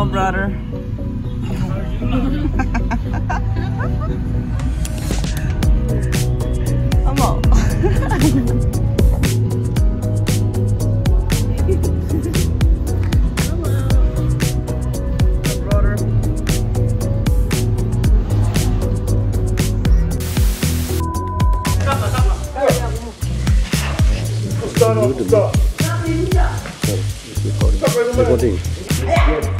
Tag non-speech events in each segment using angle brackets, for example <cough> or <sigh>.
Hello, brother. 어머. brother. Recording.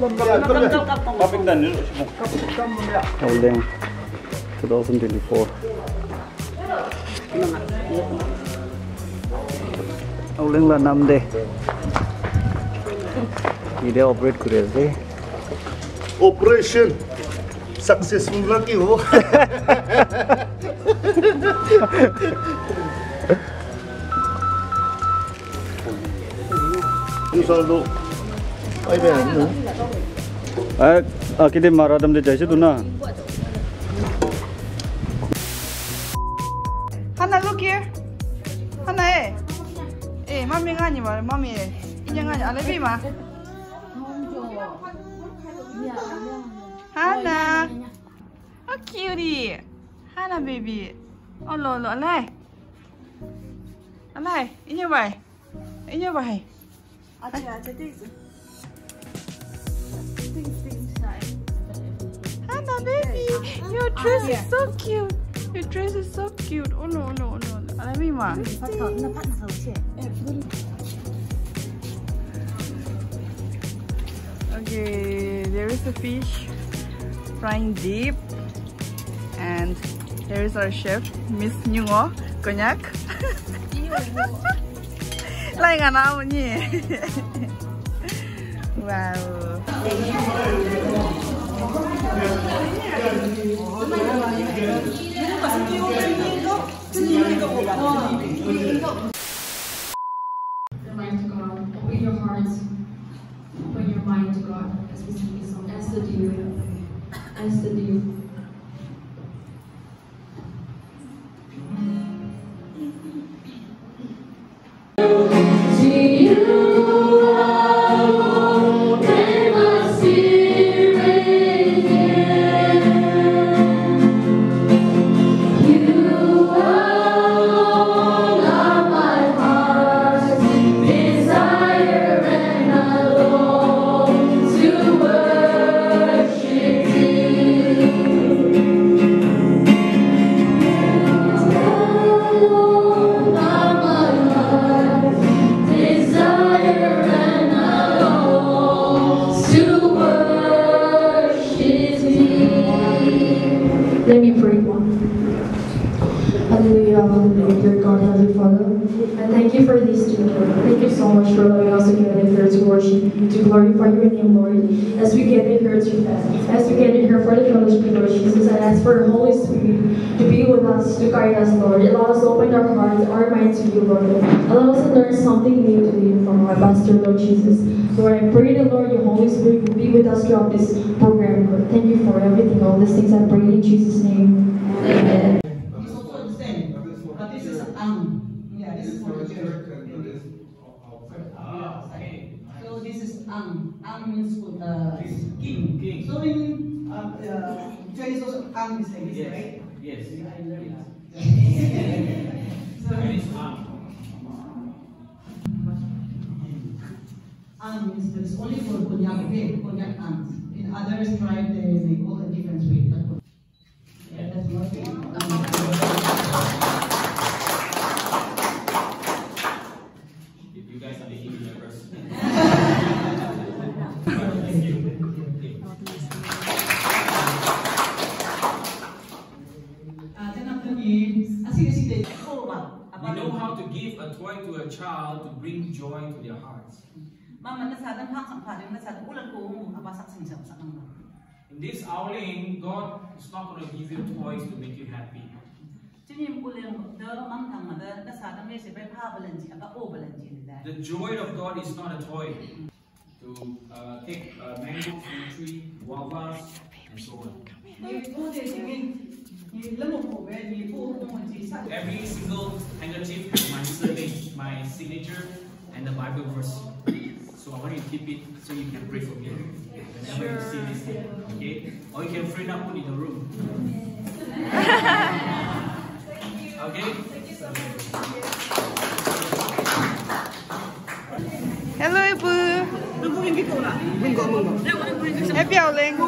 2024. la namde. Ide operate kurel deh. Operation successful lagi oh. <laughs> wo. Un saludo. ấy ờ, cái đêm mà ra đâm để chạy chứ tụi nó à. Hana look here. Hana eh. Eh mami ngani mà mami eh. ini ngani ale bi mà Hana. Oh, How cute Hana baby. Oh lo lo ale. Ale ini vậy ini vậy 啊，对啊，这对子。Your dress is so cute. Your dress is so cute. Oh, no, no, no. Ale bi ma. Eh, okay, there is a fish frying deep, and here is our chef, Miss Nyungo Konyak. Lại ngả nào wow. Your mind to God. Open your mind to God as we here for the Lord Jesus, I ask for your Holy Spirit to be with us, to guide us, Lord. Allow us to open our hearts, our minds to you, Lord. Allow us to learn something new today from our Pastor, Lord Jesus. Lord, I pray that, Lord, your Holy Spirit will be with us throughout this program, Lord. Thank you for everything, all these things I pray in Jesus' name. Amen. It's also the same, but this is ang. Yeah, this is for the church. So this is ang. Ang means uh, king. King. So in uh, uh, Chinese also ang is like Yes. right? Yes. I learned that. <laughs> so, Chinese arm. ang means that is only for Konyak way, Konyak ants. In other tribe, they, they call a different way. But, In this howling, God is not going to give you toys to make you happy. The joy of God is not a toy. To uh, take uh, mango from a tree, guavas, and so on. Every single handkerchief has my, my signature and the Bible verse. So I want you to keep it so you can pray for me whenever sure. you see this thing. Okay? Or you can pray up put in the room. <laughs> okay? Hello, Ibu. Hey, Piao Ling.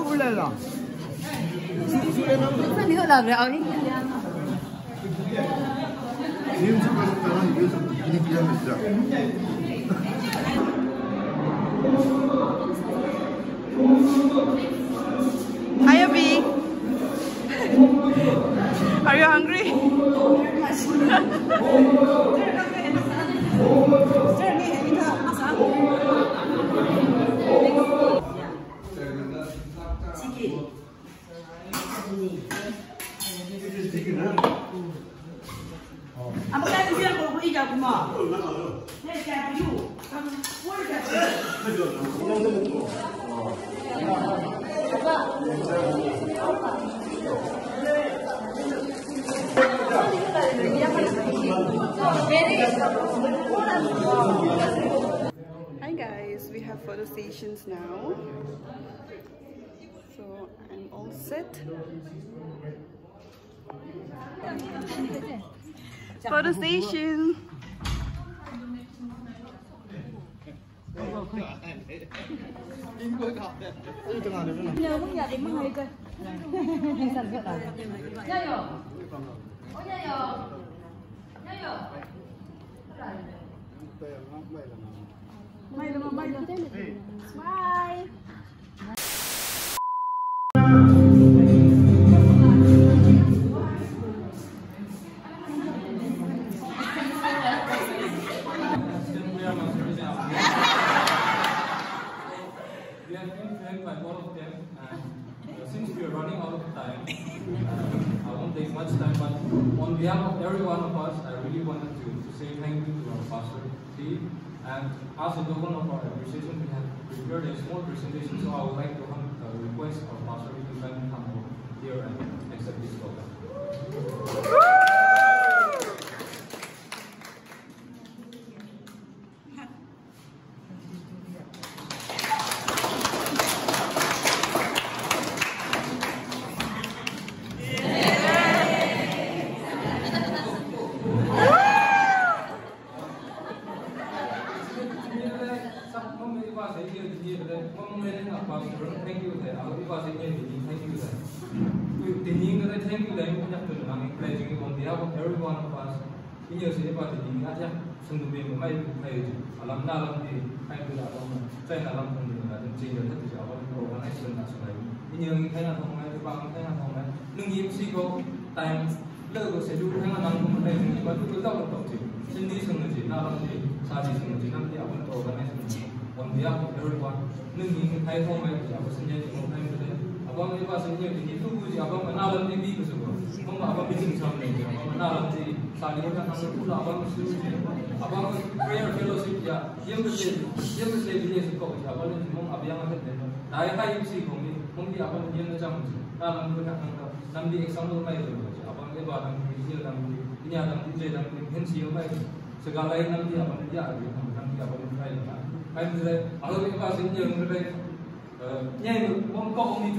Thank you. Hi, Abby. Are you hungry? <laughs> photo stations now. So I'm all set. Photo station. We have been trained by both of them, and uh, since we are running out of time, uh, I won't take much time, but on behalf of every one of us, I really wanted to, to say thank you to our pastor, Steve, and as a token of our appreciation, we have prepared a small presentation, so I would like to request our pastor to come here and accept this of every one of us in your city party in Asia sung to be my pay alam na alam di hai tu da alam chai na alam thong di na tin chi yo thati ja ko wa nai sun na sun lai in yang khai na thong mai ba khai na thong mai. Nung yim si ko time lơ ko se du khai na nam ko mai ni ba tu tu da wa tong chi sin di sung ji na alam di sa ji sung ji nam di awan ko wa nai sun on behalf of everyone. Nung yim khai thong mai ja wa sun ja ji mo khai mu da Abang dia pasal dia pergi tu je Abang kenal lah TV ke semua Abang buat Abang bising sama ni Abang kenal lah TV Saat dia kan sama pula Abang mesti tu Abang prayer fellowship ya Dia mesti Dia mesti dia suka je Abang ni cuma Abang yang akan tembak Dah yang kaya mesti kong ni Kong dia Abang dia macam tu Dah lah dia kan angkat Dan dia eksamu kaya tu Abang dia buat Abang dia Dia dalam dia Ini ada puja dalam dia Hensi yang kaya Segala lain nanti Abang dia Abang dia Abang dia Abang dia Abang dia Abang dia Abang dia Abang Abang dia Abang Abang dia Um, nyai mong me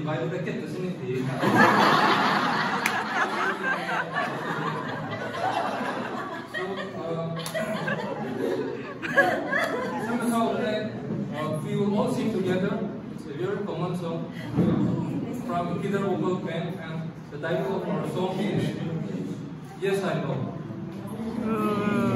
ma ket um, uh, uh, we will all sing together. It's a very common song from Gaither Vocal Band, and the title of our song is "Yes I Know." Mm.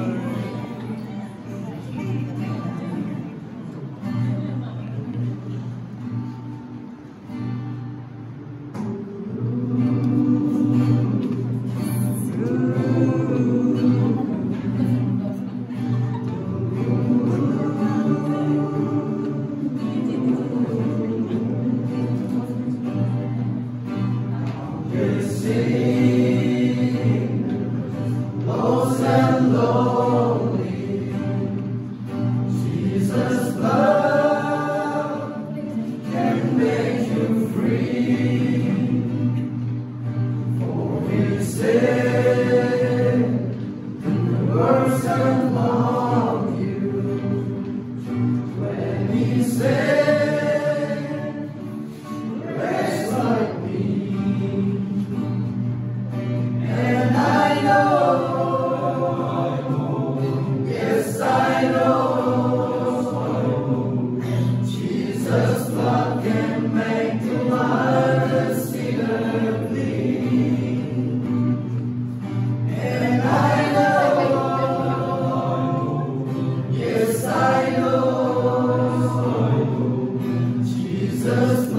earth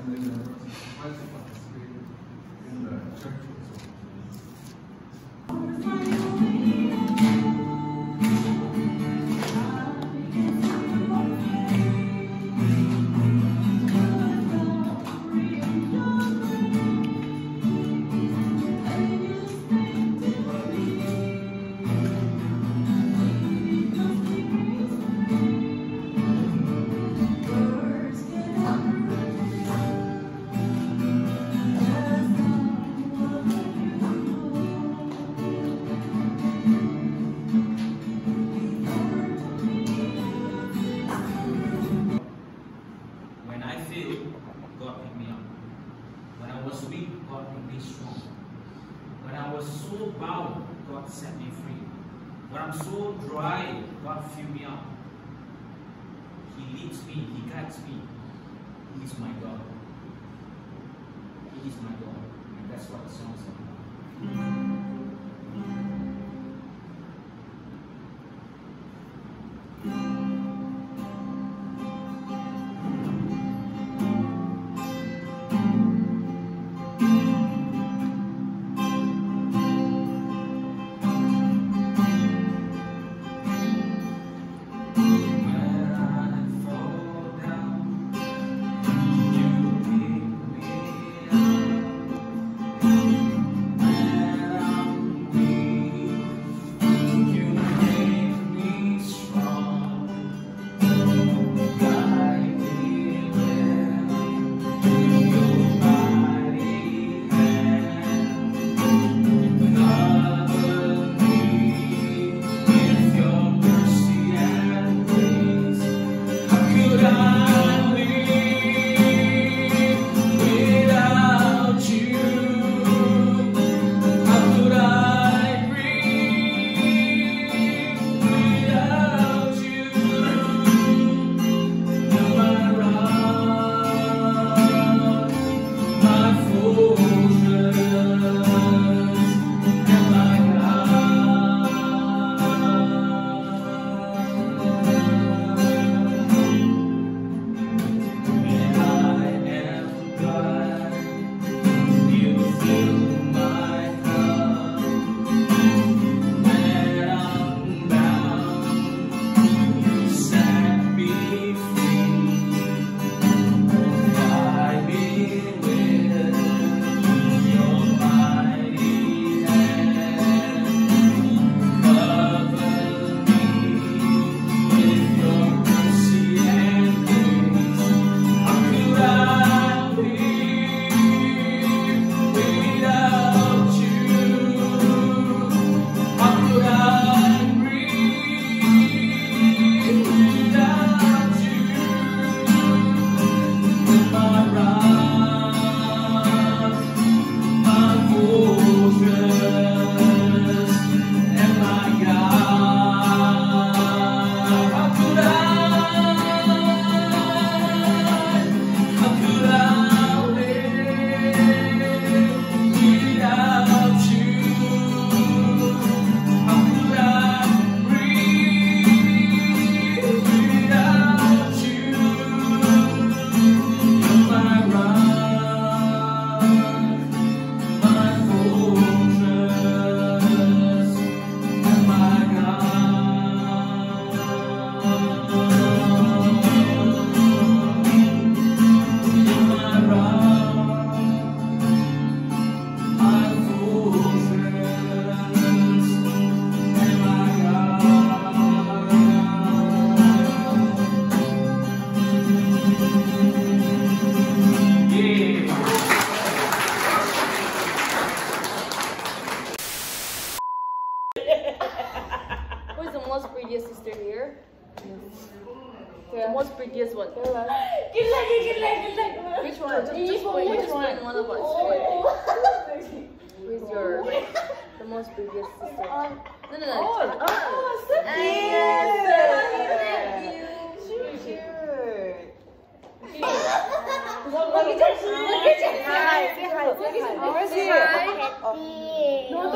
family members who tried to in the church He's my God.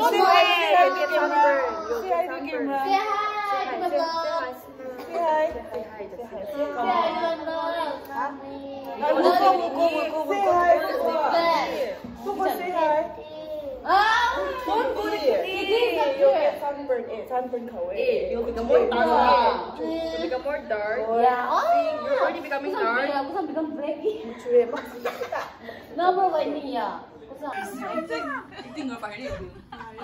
Don't say hi, it. say hi to You'll get camera. sunburned. You'll Say hi to sunburned. camera. Say hi. Say hi. Say hi. Say hi. Say Say hi. Ay, buko, buko, buko, buko. Say hi, buko. Buko, say hi. Don't go there. You'll get sunburn. Eh, sunburn ka, eh. You'll become more dark. You become more dark. Yeah. See, you're already becoming dark. Bukan become blacky. Cure, mak. Number one niya. Tinggal pa rin. Hi.